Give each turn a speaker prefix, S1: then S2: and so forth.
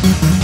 S1: Mm-hmm.